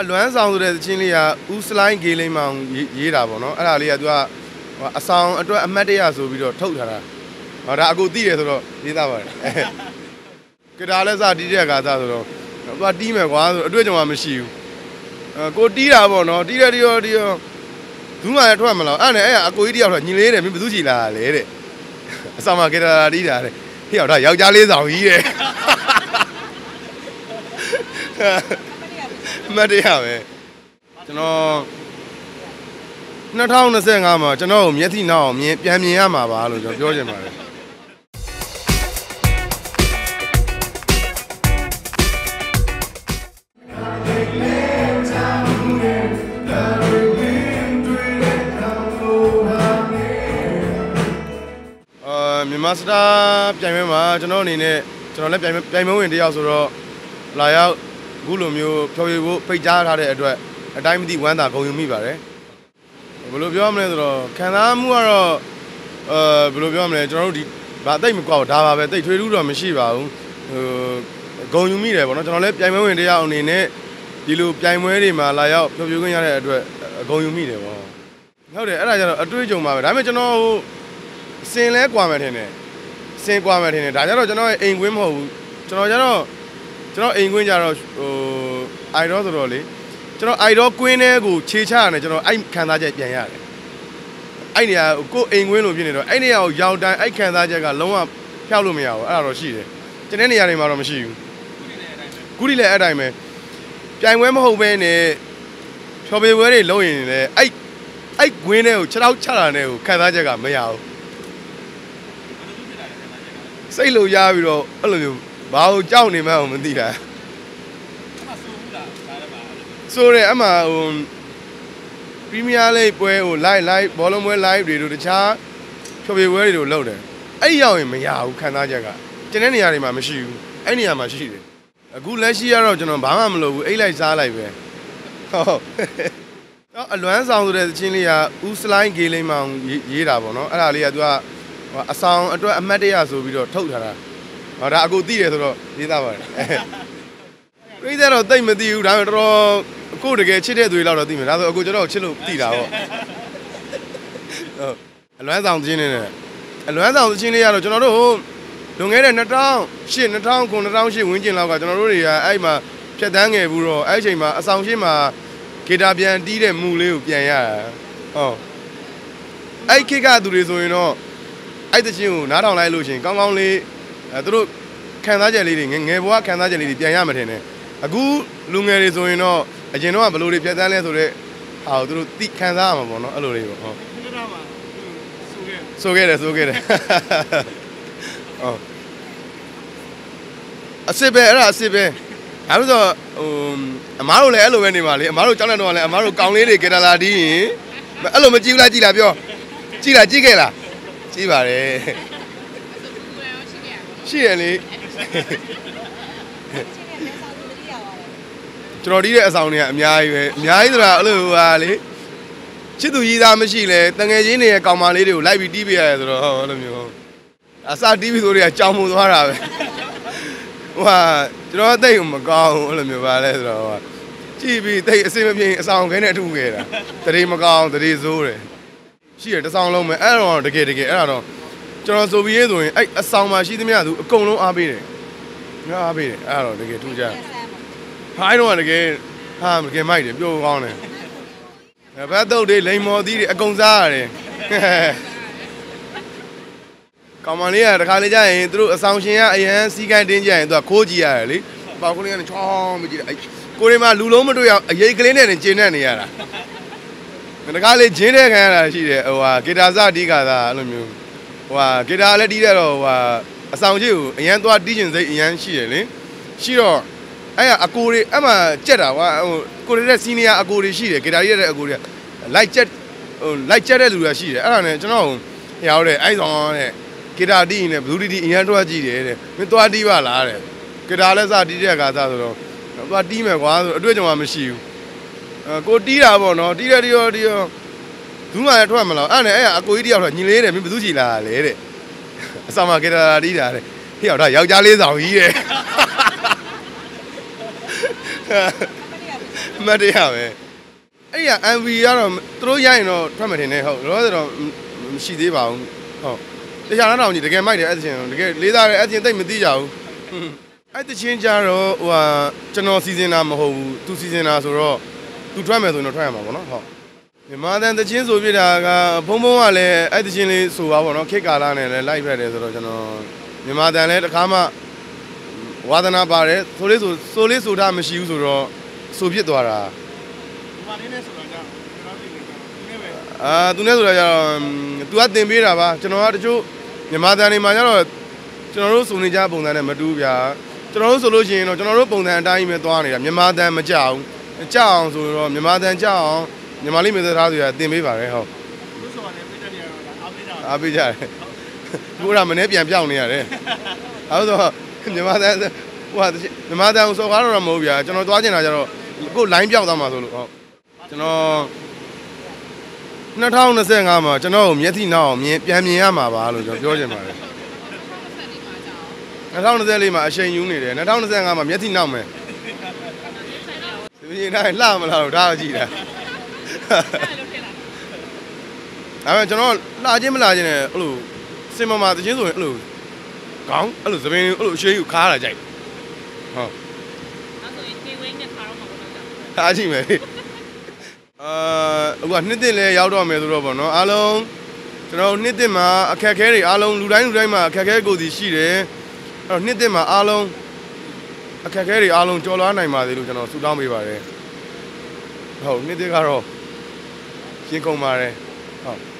အလွမ်းဆောင်ဆိုတဲ့သချင်းလေးကဦးစလိုင်းဂေးလိမ့်မောင်ရေးတာပေါ့နော်အဲ့ဒါလေးကသူကအဆောင်အတွက်အမတ်တရဆိုပြီးတော့ထုတ်ထားတာဟောဒါအကူသိတယ်ဆိုတော့ရေးသားပါတယ်ကဒါလည်းစတီးတဲ့ကစားဆိုတော့သူကတီးမယ်ကွာဆိုအတွေ့အကြုံမှမရှိဘူးအဲကိုတီးတာပေါ့နော်တီးတဲ့တီးရောတီးရောဘူးမှလည်းထွက်မလို့အဲ့နဲ့အဲ့အကူကြီးတယောက်တော့ညီလေးတယ်မင်းဘယ်သူချီလာလဲတဲ့အဆောင်မှာကဒါတီးတာတဲ့ဟေ့ရောက်တော့ယောက်ျားလေးဆောင်ကြီးတဲ့ မတ်တရားပဲကျွန်တော်2025မှာကျွန်တော်ကိုမျက်စိနောက်အောင်မြင်ပြန်မြင်ရမှာပါလို့ကျွန်တော်ပြောချင်ပါတယ်အာမြန်မာစတာပြိုင်ပွဲမှာကျွန်တော်အနေနဲ့ကျွန်တော်လည်းပြိုင်ပြိုင်ပွဲဝင်တယောက်ဆိုတော့လာရောက် အခုလိုမျိုးဖြော်ပြဖို့ဖိတ်ကြားထားတဲ့အတွက်အတိုင်းမသိဝမ်းသာဂုဏ်ယူမိပါတယ်ဘယ်လိုပြောရမလဲဆိုတော့ခံစားမှုကတော့အဲဘယ်လိုပြောရမလဲကျွန်တော်တို့ဒီဘာတိတ်မကွာဘူးဒါပါပဲတိတ်ထွေးထူးတော့မရှိပါဘူးဟိုဂုံယူမိတယ်ပေါ့နော်ကျွန်တော်လည်းပြိုင်ပွဲဝင်တယောက်အနေနဲ့ဒီလိုပြိုင်ပွဲတွေမှာလာရောက်ဖြောပြခွင့်ရတဲ့အတွက်ဂုံယူမိတယ်ပေါ့ဟုတ်တယ်အဲ့ဒါကြတော့အတွေ့အကြုံပါပဲဒါပေမဲ့ကျွန်တော်ဟိုစင်လဲကွာမယ်ထင်တယ်စင်ကွာမယ်ထင်တယ်ဒါကြတော့ကျွန်တော်ရဲ့အိမ်ကွင်းမဟုတ်ဘူးကျွန်တော်ကြတော့ ကျွန်တော်အိမ်ကွင်းကြတော့ဟိုအိုင်တော့ဆိုတော့လေကျွန်တော်အိုင်တော့ကွင်းထဲကိုခြေချရတယ်ကျွန်တော်အဲ့ခံစားချက်ပြန်ရတယ်အဲ့နေရာကိုအိမ်ကွင်းလိုဖြစ်နေတော့အဲ့နေရာကိုရောက်တိုင်းအဲ့ခံစားချက်ကလုံးဝဖျောက်လို့မရဘူးအဲ့ဒါတော့ရှိတယ်ကျန်တဲ့နေရာတွေမှာတော့မရှိဘူးခုဒီလည်းအဲ့တိုင်းပဲပြိုင်ပွဲမဟုတ်ဘဲနဲ့ဖြော်ပေပွဲတွေလုံးရင်လည်းအဲ့အဲ့ကွင်းထဲကိုခြေထောက်ချတာနဲ့ကိုခံစားချက်ကမရဘူးစိတ်လိုရပြီးတော့အဲ့လိုမျိုး ဘာလို့ကြောက်နေမှန်းမသိတာဆိုရဲအမှဟိုပရီးမီးယားလိပွဲဟို live live ဘောလုံးပွဲ live တွေတို့တခြားဖြော်ပြပွဲတွေတို့လုပ်တယ်အဲ့ရောက်ရင်မရဘူးခံစားချက်ကကျန်တဲ့နေရာတွေမှာမရှိဘူးအဲ့နေရာမှာရှိတယ်အခုလက်ရှိကတော့ကျွန်တော်ဘာမှမလုပ်ဘူးအိတ်လိုက်စားလိုက်ပဲဟုတ်တော့အလွမ်းဆောင်ဆိုတဲ့သချင်းလေးကဦးစလိုင်းဂေးလိမ့်မောင်ရေးတာပေါ့နော်အဲ့ဒါလေးကသူကအဆောင်အတွက်အမတ်တရဆိုပြီးတော့ထုတ်ထားတာ ဟောဒါအကူသိတယ်ဆိုတော့ရေးသားပါတယ်ပြိဿတော့တိတ်မသိဘူးဒါပေမဲ့တော်တော်အခုတကယ်ချစ်တဲ့သူတွေလောက်တော့သိမယ်ဒါဆိုအခုကျွန်တော်ချစ်လို့သိတာပေါ့ဟုတ်အလွမ်းဆောင်သချင်းလေးနဲ့အလွမ်းဆောင်သချင်းလေးကတော့ကျွန်တော်တို့လွန်ခဲ့တဲ့2008 2009 2008ဝန်းကျင်လောက်ကကျွန်တော်တို့တွေကအဲ့မှာဖြတ်တန်းငယ်ဘူးတော့အဲ့အချိန်မှာအဆောင်ရှိမှာဂီတာပြန်တီးတဲ့မူလေးကိုပြန်ရတာဟုတ်အဲ့ခေတ်ကသူတွေဆိုရင်တော့အဲ့တချင်းကိုနားထောင်လိုက်လို့ရှိရင်ကောင်းကောင်းလေး အဲသူတို့ခံစားချက်လေးတွေငယ်ငယ်ဘဝခံစားချက်လေးတွေပြန်ရမှာထင်တယ်အခုလူငယ်တွေဆိုရင်တော့အရင်တော့ကဘယ်လိုတွေဖြတ်တန်းလဲဆိုတော့ဟာသူတို့သိခံစားရမှာပေါ့နော်အဲ့လိုလေးပေါ့ဟုတ်ဆိုခဲ့တယ်ဆိုခဲ့တယ်ဟုတ်အစ်စ်ပဲအဲ့ဒါအစ်စ်ပဲဒါလို့ဆိုဟိုအမားတို့လည်းအဲ့လိုပဲနေပါလေအမားတို့ကြောင်းတဲ့တော့လည်းအမားတို့ကောင်းလေးတွေကင်တာလာတီးရင်အဲ့လိုမကြည့်ဘူးလားကြည့်လားပြောကြည့်လားကြည့်ခဲ့လားကြည့်ပါတယ် ရှိရလေကျွန်တော်ဒီတဲ့အဆောင်တွေကအများကြီးပဲအများကြီးဆိုတာအဲ့လိုဟာလေချစ်သူကြီးသားမရှိလဲတငယ်ချင်းတွေရဲ့ကောင်မလေးတွေကိုလိုက်ပြီးတီးပေးရတယ်ဆိုတော့ဟောအဲ့လိုမျိုးအစတီးပြီးဆိုတွေကကြောင်မှုသွားတာပဲဟိုဟာကျွန်တော်အသိမကောင်းဘူးအဲ့လိုမျိုးပါလဲဆိုတော့ဟိုကြည့်ပြီးတိတ်အစင်မပြေအဆောင်ခဲနဲ့အထုခဲ့တာတရေမကောင်းတရေဆိုးတယ်ရှိရတဆောင်လုံးပဲအဲ့တော့တကယ်တကယ်အဲ့တော့ ကျွန်တော်ဆိုပြီးရေးဆိုရင်အဲ့အဆောင်မှာရှိသမျှသူအကုန်လုံးအားပေးတယ်ငါအားပေးတယ်အဲ့တော့တကယ်ထူးကြဟိုင်းတော့တကယ်ဟာတကယ်မိုက်တယ်ပြောကောင်းတယ်ဘတ်တုတ်တွေလိန်မော်သီးတွေအကုန်စားရတယ်ကောင်မလေးကတခါလေကြာရင်သူတို့အဆောင်ရှင်ကအရန်စီးကိုင်းတင်းကြရင်သူကခိုးကြည့်ရတယ်လေပေါက်ကလေးကနေချောင်းမကြည့်တယ်ကိုရီမှာလူလုံးမတွေ့အောင်အရေးကလေးနဲ့ကျင်းနေနေရတာတခါလေဂျင်းတဲ့ခံရတာရှိတယ်ဟိုဟာဂီတာစတီးကသာအဲ့လိုမျိုး ဟိုဟာဂီတာလည်းတီးတဲ့တော့ဟိုဟာအဆောင်ကြီးကိုအရန်သွားတီးကျင်စိတ်အရန်ရှိတယ်လေရှိတော့အဲ့ကအကိုတွေအဲ့မှာကြက်တာကွာဟိုကိုတွေတဲ့စီနီယာအကိုတွေရှိတယ်ဂီတာကြီးတဲ့အကိုတွေကလိုက်ကြက်ဟိုလိုက်ကြက်တဲ့လူတွေရှိတယ်အဲ့ဒါနဲ့ကျွန်တော်ရောက်တဲ့အဲ့ဆောင်တဲ့ဂီတာတီးရင်လည်းဘလူးတီတီအရန်တွားကြည့်တယ်တဲ့မင်းတွားတီးပါလားတဲ့ဂီတာလည်းစတီးတဲ့အခါစဆိုတော့တွားတီးမယ်ကွာဆိုအတွေ့အကြုံမှမရှိဘူးအဲကိုတီးတာပေါ့နော်တီးတဲ့တီးရောတီးရော ဘူးမှလည်းထွက်မလို့အဲ့နဲ့အဲ့အကိုကြီးတယောက်တော့ညီလေးတယ်မင်းဘယ်သူချီလာလဲတဲ့အဆောင်မှာဂီတာတီးတာတဲ့ဟေ့ရောက်တော့ယောက်ျားလေးဆောင်ကြီးတဲ့အမှတ်တရပဲအဲ့ရ MV ကတော့သူတို့ရိုက်ရင်တော့ထွက်မှတင်နေဟုတ်လောဆယ်တော့မရှိသေးပါဘူးဟုတ်တခြားတော့ကြီးတကယ်မိုက်တယ်အဲ့တချင်းတကယ်လေးစားတယ်အဲ့တချင်းတိတ်မသိကြဘူးအဲ့တချင်းကြတော့ဟိုဟာကျွန်တော်စီစဉ်တာမဟုတ်ဘူးသူစီစဉ်တာဆိုတော့သူထွက်မယ်ဆိုရင်တော့ထွက်ရမှာပေါ့နော်ဟုတ် မြန်မာတန်တချင်းဆိုပြတာကဘုံဘုံကလည်းအဲ့တချင်းလေးဆိုပါပေါ့နော်ခေတ်ကာလနဲ့လည်းလိုက်ဖက်တယ်ဆိုတော့ကျွန်တော်မြန်မာတန်လည်းတစ်ခါမှဝါသနာပါတယ်ဆိုလေးဆိုဆိုလေးဆိုတာမရှိဘူးဆိုတော့ဆိုဖြစ်သွားတာဘာလေးနဲ့ဆိုတာကြောင့်ကျွန်တော်သိနေကြတယ်ဒီနေ့ပဲအာသူနဲ့ဆိုတာကျတော့ तू ကတင်ပေးတာပါကျွန်တော်ကတချို့မြန်မာတန်တွေမှာကျတော့ကျွန်တော်တို့စုံနေကြပုံစံနဲ့မတူဘူးဗျာကျွန်တော်တို့ဆိုလို့ရှိရင်တော့ကျွန်တော်တို့ပုံစံအတိုင်းပဲသွားနေတာမြန်မာတန်မကြအောင်ကြအောင်ဆိုတော့မြန်မာတန်ကြအောင် မြန်မာလိမ့်မေသထားဆိုတာတင်ပေးပါတယ်ဟုတ်သူဆိုတာလည်းပြည့်တဲ့နေရာတော့အားပေးတာအားပေးကြတယ်ဘိုးကမနေ့ပြန်ပြောင်းနေရတယ်အဲဆိုတော့မြန်မာတန်ဟိုဟာမြန်မာတန်ကိုစော်ကားတော့မဟုတ်ဗျာကျွန်တော်သွားချင်တာကျတော့ကိုယ် line ပြောင်းသွားမှာဆိုလို့ဟုတ်ကျွန်တော်2025မှာကျွန်တော်ကိုမျက်စိနောက်အောင်မြင်ပြန်မြင်ရမှာပါလို့ကျွန်တော်ပြောချင်ပါတယ်2024မှာအချိန်ယူနေတယ်2025မှာမျက်စိနောက်မယ်ဒီရင်တိုင်းလှမလားလို့ဒါကြည့်တာ ဒါပေမဲ့ကျွန်တော်လှချင်းမလှချင်းနဲ့အဲ့လိုစင်မမာတချင်းဆိုရင်အဲ့လိုခေါင်းအဲ့လိုသပင်းအဲ့လိုအရှိန်ကိုခါရကြိုက်ဟုတ်အဲ့ဆိုရင်ဒီဝင်းနဲ့ခါတော့မှာပေါ့နော်အားကြည့်မယ်အာအခုကနှစ်တစ်လဲရောက်တော့မယ်ဆိုတော့ဗောနော်အားလုံးကျွန်တော်နှစ်တစ်မှာအခက်အခဲတွေအားလုံးလူတိုင်းလူတိုင်းမှာအခက်အခဲကိုယ်စီရှိတယ်အဲ့တော့နှစ်တစ်မှာအားလုံးအခက်အခဲတွေအားလုံးကျော်လွှားနိုင်ပါသေးလို့ကျွန်တော်ဆုတောင်းပေးပါတယ်ဟုတ်နှစ်တစ်ကတော့ ရင်ကုန်ပါတယ်ဟုတ်